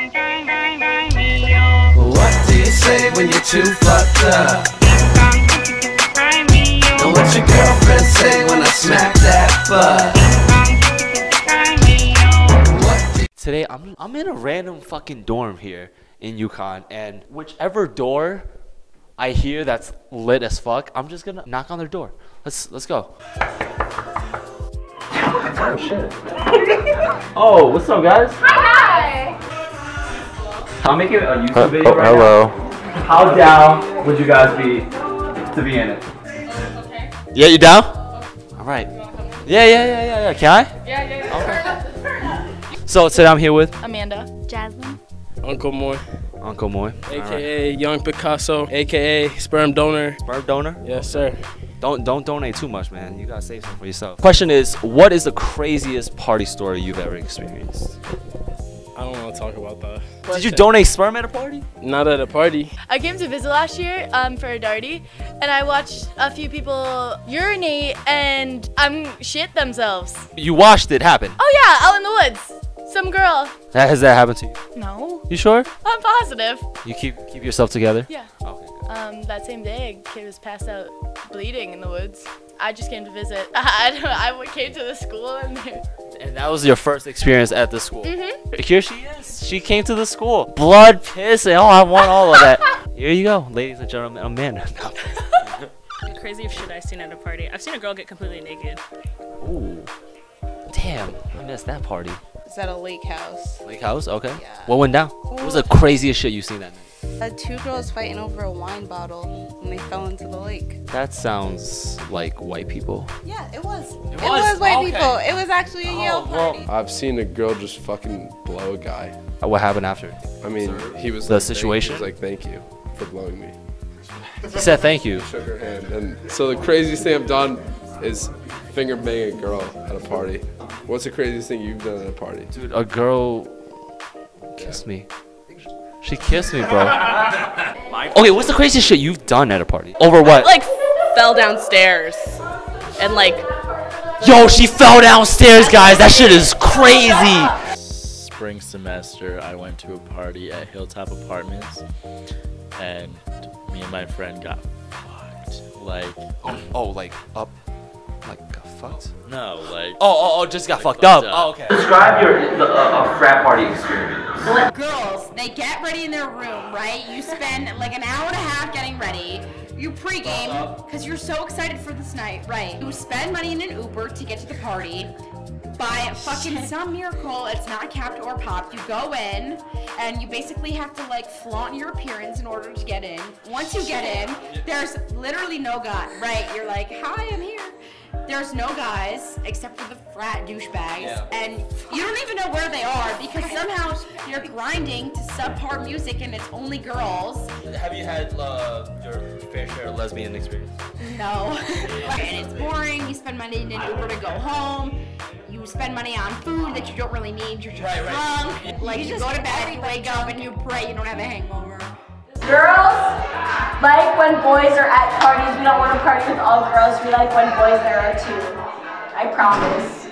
What do you say when you're too fucked up? And what your girlfriend say when I smack that butt? Today I'm I'm in a random fucking dorm here in UConn, and whichever door I hear that's lit as fuck, I'm just gonna knock on their door. Let's let's go. Oh, oh what's up, guys? Hi. I'm making a YouTube Uh, video oh, right hello. now. How down would you guys be to be in it? Yeah, you down? All right. Yeah, yeah, yeah, yeah, yeah. Can I? Yeah, yeah, yeah. Okay. So today I'm here with Amanda. Jasmine. Uncle Moy, Uncle Moy, aka Young Picasso, aka Sperm Donor. sperm donor. Yes, sir. Don't don't donate too much, man. You gotta save some for yourself. Question is, what is the craziest party story you've ever experienced? I don't want to talk about that. Did you donate sperm at a party? Not at a party. I came to visit last year um, for a darty, and I watched a few people urinate and um shit themselves. You watched it happen. Oh yeah, out in the woods. Some girl. That, has that happened to you? No. You sure? I'm positive. You keep keep yourself together. Yeah. Okay. good. Um, that same day, a kid was passed out bleeding in the woods. I just came to visit. I, I came to the school and they And that was your first experience at the school. Mhm. Here she is. She came to the school. Blood, piss, and oh, I want all of that. Here you go, ladies and gentlemen. Amanda. Craziest shit I've seen at a party. I've seen a girl get completely naked. Ooh. Damn, I missed that party. It's at a lake house. Lake house. Okay. Yeah. What went down? What was the craziest shit you seen that night? Uh, two girls fighting over a wine bottle and they fell into the lake. That sounds like white people. Yeah, it was. It, was? was, white Okay. people. It was actually a Yale Oh, well- I've seen a girl just fucking blow a guy. Uh, What happened after? I mean, he was The like, situation? He was like, "Thank you for blowing me." He said thank you. Shook her hand, and so the craziest thing I've done is finger bang a girl at a party. What's the craziest thing you've done at a party? Dude, a girl kissed me. She kissed me, bro. Okay, what's the craziest shit you've done at a party? Over what? like fell downstairs and like Yo, she fell downstairs, guys. That shit is crazy. Spring semester, I went to a party at Hilltop Apartments, and me and my friend got fucked. Like, Oh, like up, like got fucked. no, like. Oh, oh, oh, just got Like, fucked fucked up. up. Oh, okay. Describe your uh, a frat party experience. Girls, they get ready in their room, right? You spend like an hour and a half getting ready. You pregame uh-huh. because you're so excited for this night, right? You spend money in an Uber to get to the party. By fucking some miracle, it's not capped or popped. You go in and you basically have to like flaunt your appearance in order to get in. Once you get in, there's literally no God, right? You're like, hi, I'm here. There's no guys except for the frat douchebags, and you don't even know where they are because somehow you're grinding to subpar music and it's only girls. Have you had uh, your fair share of lesbian experience? No, and it's boring. You spend money in an Uber to go home. You spend money on food that you don't really need. You're just Right, right. drunk. Like you, go to bed, you wake up, and you pray you don't have a hangover. Girls like when boys are at parties. We don't want to party with all girls. We like when boys there are too. I promise.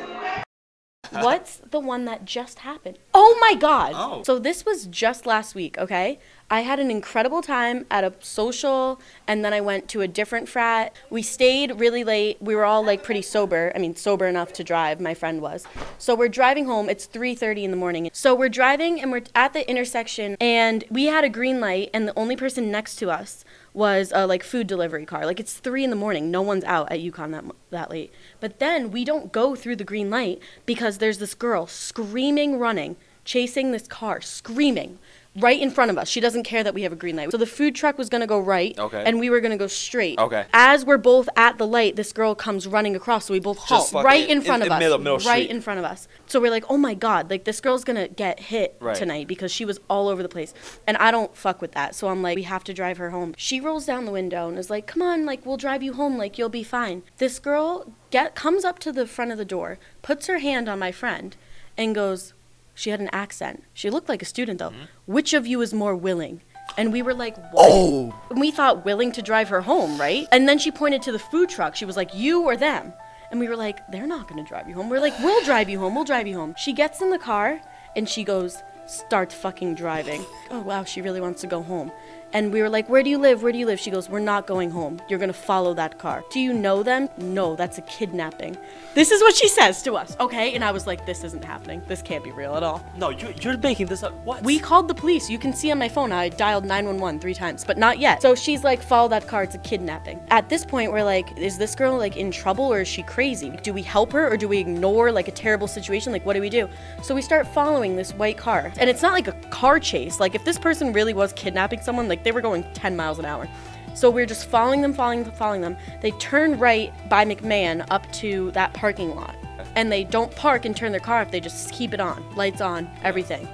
What's the one that just happened? Oh my god. Oh. So this was just last week, okay? I had an incredible time at a social and then I went to a different frat. We stayed really late. We were all like pretty sober. I mean, sober enough to drive, my friend was. So we're driving home. It's 3:30 in the morning. So we're driving and we're at the intersection and we had a green light and the only person next to us was a like food delivery car. Like it's three in the morning. No one's out at UConn that that late. But then we don't go through the green light because there's this girl screaming, running, chasing this car, screaming right in front of us. She doesn't care that we have a green light. So the food truck was gonna go right, Okay. and we were gonna go straight. Okay. As we're both at the light, this girl comes running across, so we both halt fucking right in in- front in of us, middle- middle right street. in front of us. So we're like, oh my god, like this girl's gonna get hit Right. tonight because she was all over the place, and I don't fuck with that. So I'm like, we have to drive her home. She rolls down the window and is like, come on, like we'll drive you home, like you'll be fine. This girl get comes up to the front of the door, puts her hand on my friend, and goes. She had an accent. She looked like a student though. Mm-hmm. Which of you is more willing? And we were like, what? Oh. And we thought willing to drive her home, right? And then she pointed to the food truck. She was like, you or them? And we were like, they're not gonna drive you home. We're like, we'll drive you home. We'll drive you home. She gets in the car and she goes, start fucking driving. Oh wow, she really wants to go home. And we were like, Where do you live? Where do you live? She goes, We're not going home. You're gonna follow that car. Do you know them? No, that's a kidnapping. This is what she says to us, okay? And I was like, This isn't happening. This can't be real at all. No, you're, you're making this up. What? We called the police. You can see on my phone I dialed 911 three times, but not yet. So she's like, follow that car. It's a kidnapping. At this point, we're like, is this girl like in trouble or is she crazy? Do we help her or do we ignore like a terrible situation? Like, what do we do? So we start following this white car. And it's not like a car chase. Like, if this person really was kidnapping someone, like they were going 10 miles an hour. So we're just following them, following them, following them. They turn right by McMahon up to that parking lot. And they don't park and turn their car off. They just keep it on, lights on, everything.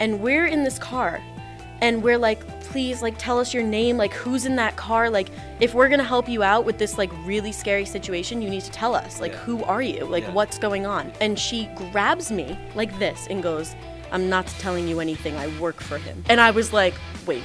And we're in this car. And we're like, please, like, tell us your name. Like, who's in that car? Like, if we're gonna help you out with this, like, really scary situation, you need to tell us. Like, who are you? Like, what's going on? And she grabs me like this and goes, I'm not telling you anything. I work for him. And I was like, wait,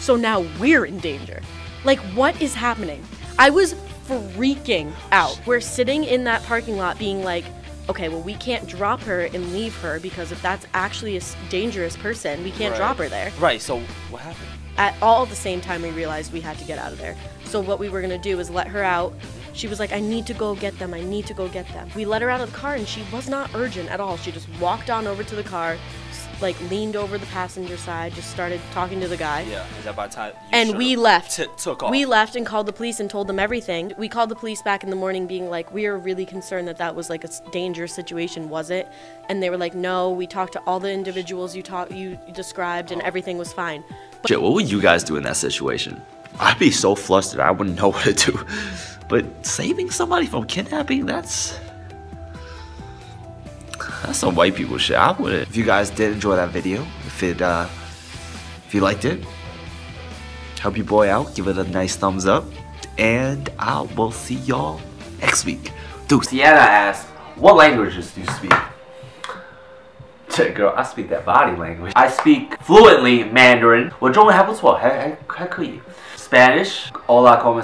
so now we're in danger. Like, what is happening? I was freaking out. We're sitting in that parking lot being like, okay, well, we can't drop her and leave her because if that's actually a dangerous person, we can't Right. drop her there. Right, so what happened? At all the same time, we realized we had to get out of there. So, what we were gonna do is let her out. She was like, I need to go get them. I need to go get them. We let her out of the car and she was not urgent at all. She just walked on over to the car, like leaned over the passenger side, just started talking to the guy. Yeah, is that by time you And we left. t- took off? We left and called the police and told them everything. We called the police back in the morning, being like, "We are really concerned that that was like a dangerous situation, was it?" And they were like, "No. We talked to all the individuals you talked, you described, and oh. everything was fine." But Shit, what would you guys do in that situation? I'd be so flustered, I wouldn't know what to do. But saving somebody from kidnapping, that's. That's some white people shit. I wouldn't. If you guys did enjoy that video, if it, uh, if you liked it, help your boy out, give it a nice thumbs up, and I will see y'all next week. Dude, Sienna asked, what languages do you speak? Girl, I speak that body language. I speak fluently Mandarin. 我中文还不错，还还还可以。Spanish. Hola, como